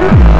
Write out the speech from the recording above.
Thank you.